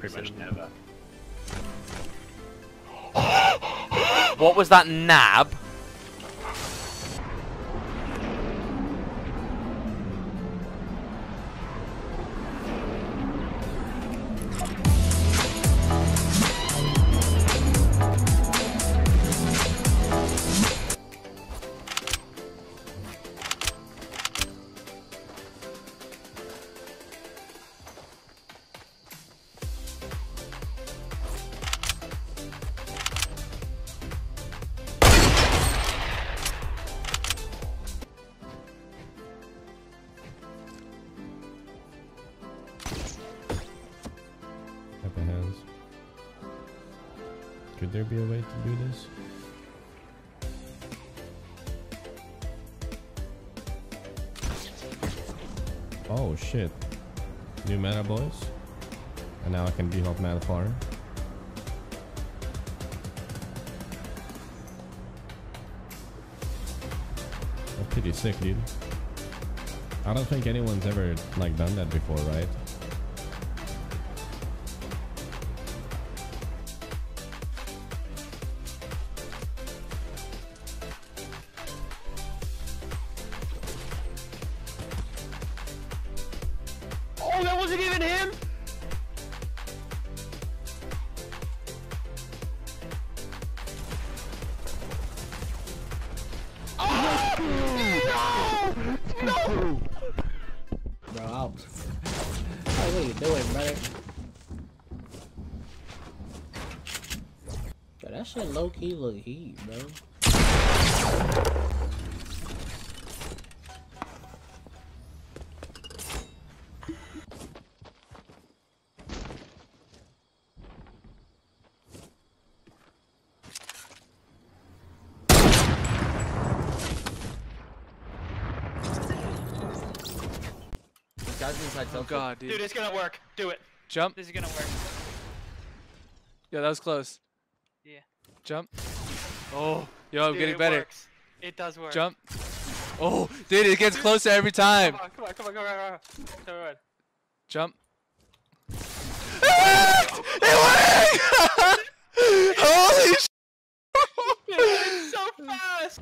pretty much never. what was that nab? There be a way to do this? Oh shit. New meta boys. And now I can default meta far. That's pretty sick, dude. I don't think anyone's ever like done that before, right? Bro, out. Oh, hey, what are you doing, brother? Bro, that shit low key look heat, bro. Guys inside Oh god, dude. Dude, it's gonna work. Do it. Jump. This is gonna work. Yeah, that was close. Yeah. Jump. Oh, yo, I'm Dude, getting it better. Works. It does work. Jump. Oh, dude, it gets closer every time. Come on, come on, come on, come on, come on. Come on. Jump. it worked! Holy sh! It's so fast.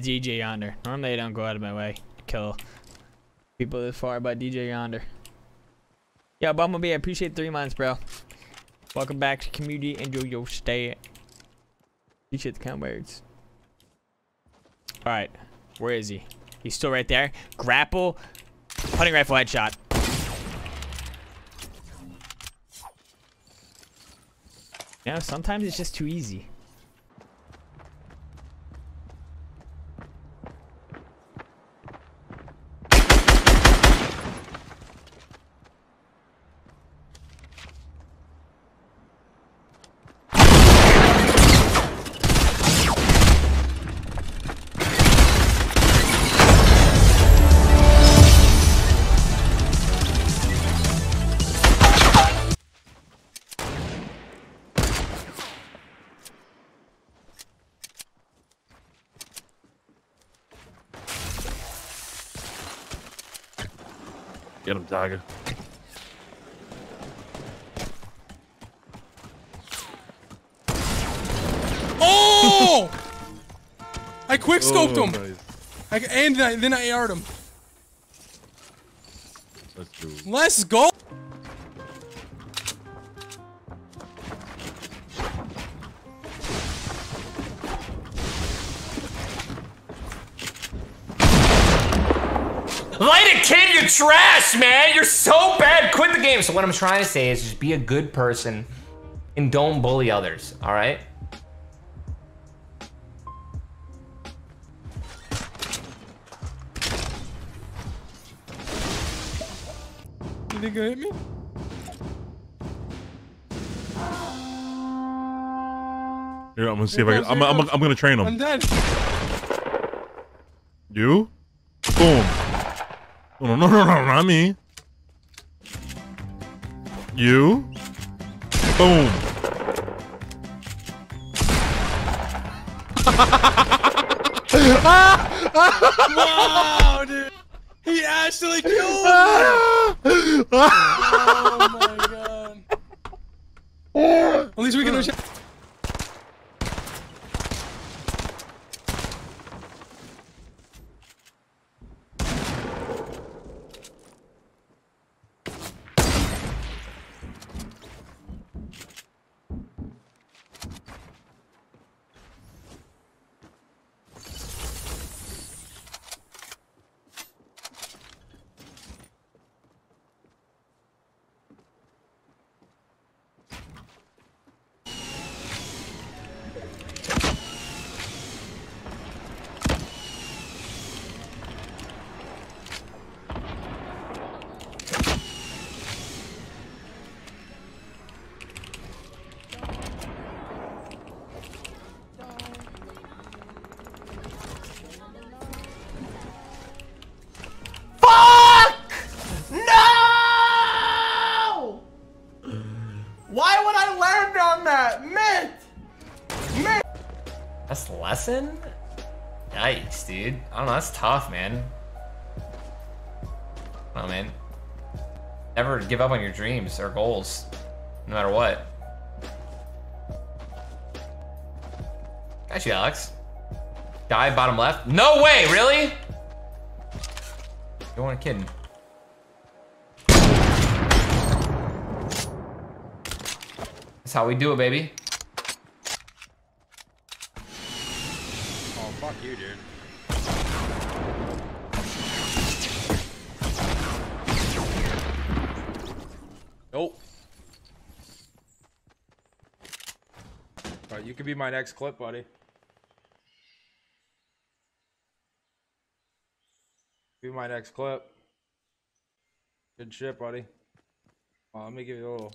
DJ Yonder. Normally I don't go out of my way to kill people this far, but DJ Yonder. Yeah, Bumblebee, I appreciate three months, bro. Welcome back to community. Enjoy your stay. Appreciate the kind words. Alright, where is he? He's still right there. Grapple, hunting rifle headshot. You know, sometimes it's just too easy. Get him, Tiger. Oh! I quick scoped oh, him. Nice. I, and then I AR'd him. Let's go. Let's go. Light a kid, you're trash, man. You're so bad. Quit the game. So what I'm trying to say is just be a good person and don't bully others. All right. You think gonna hit me? Here, I'm gonna see if I can. I'm, I'm, I'm gonna train him. I'm dead. You? Boom. No, no, no, no, no, not me. You? Boom. Wow, dude. He actually killed me. Oh my god. At least we can. Uh. Lesson? Yikes, dude. I don't know, that's tough, man. Oh, man. Never give up on your dreams or goals, no matter what. Got you, Alex. Die bottom left. No way, really? You weren't kidding. That's how we do it, baby. Fuck you, dude. Nope. Alright, you could be my next clip, buddy. Be my next clip. Good shit, buddy. Let me give you a little.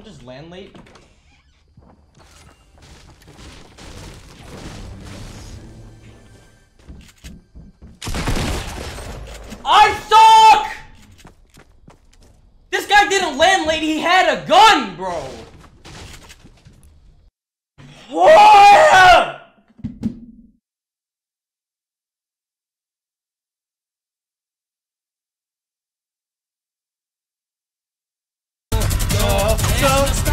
Someone just land late? I suck! This guy didn't land lady, he had a gun, bro! Whoa! Go.